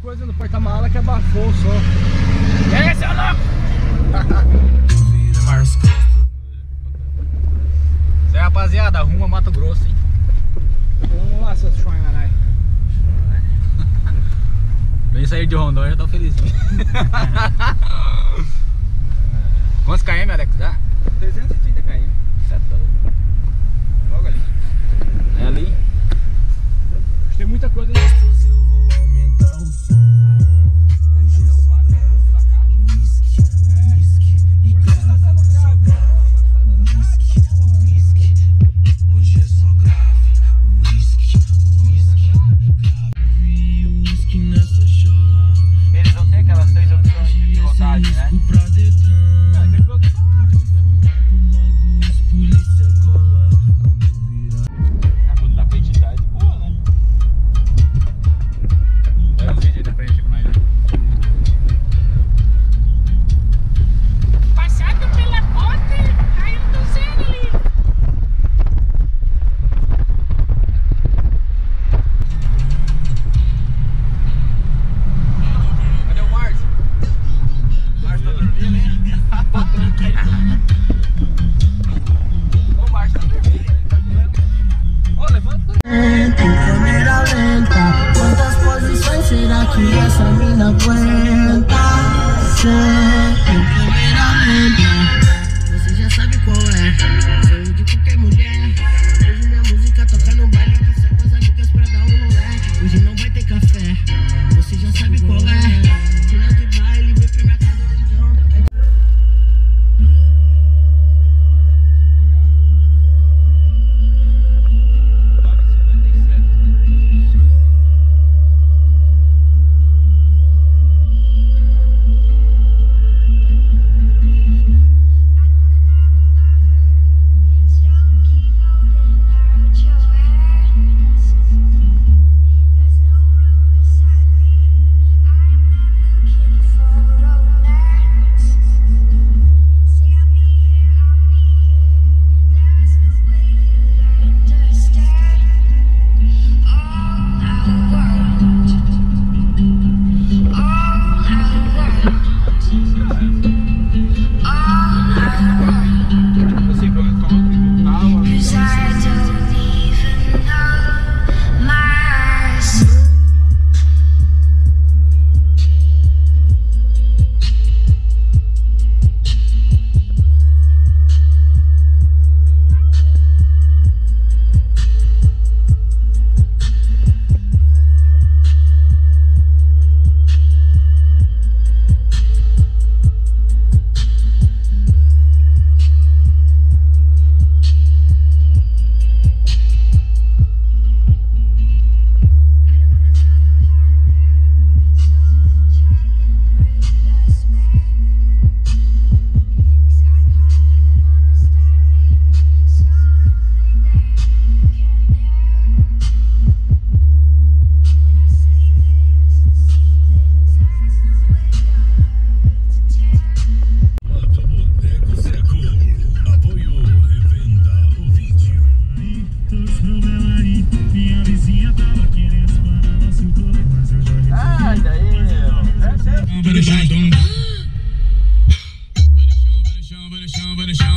coisa no porta-mala que abafou o som. É, seu louco! Isso aí, rapaziada, rumo a Mato Grosso, hein? Vamos lá, seus choinarai. Bem sair de Rondônia, já tô feliz. Quantos km, Alex, dá? 330 km. Você é doido. 40 ¿Cuántas posiciones será que esa mina cuenta? Sí.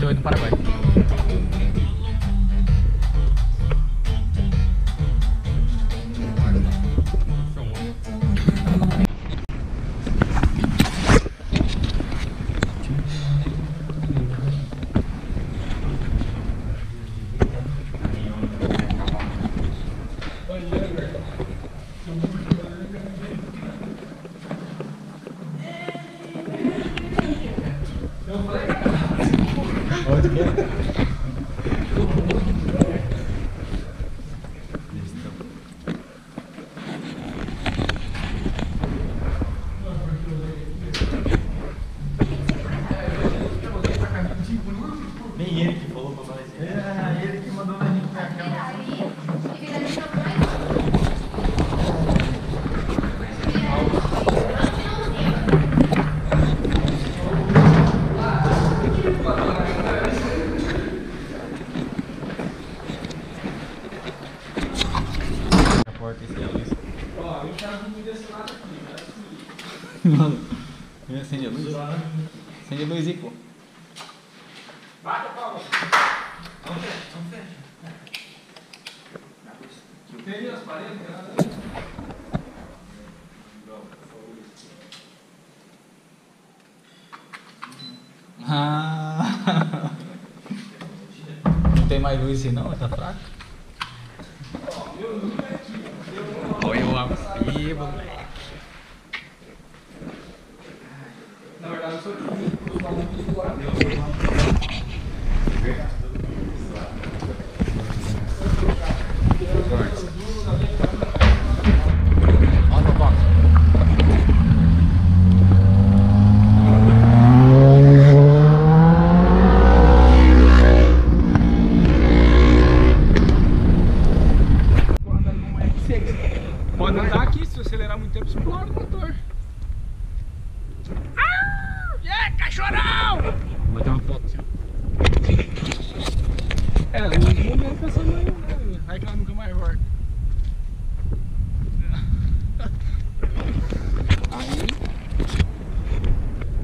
48 no Paraguai. Então, falei. Oh. Acende a luz. Acende a luz e pô. Bate a palma. Não fecha, não fecha. Tem as paredes, nada. Ah. Não tem mais luz assim não, tá fraco. Olha o aqui, moleque. É, cachorrão! Vou ter uma foto assim. É, os momentos pensando aí, né? Vai que ela nunca mais volta. Aí,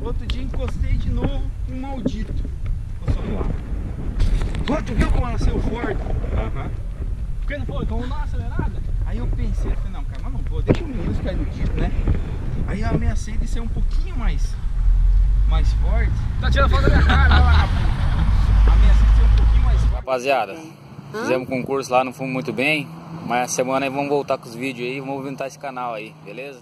outro dia encostei de novo com um maldito. Paulo. Pô, tu viu como ela saiu forte? Aham. Por que não foi? Então vamos dar uma acelerada? Aí eu pensei, falei, não, cara, mas não vou, deixa o menino ficar iludido, né? Aí eu ameacei de ser um pouquinho mais, mais forte. Tá tirando foto da minha cara, olha lá. Ameacei de ser um pouquinho mais forte. Rapaziada, fizemos concurso lá, não fomos muito bem. Mas semana aí vamos voltar com os vídeos aí, vamos movimentar esse canal aí, beleza?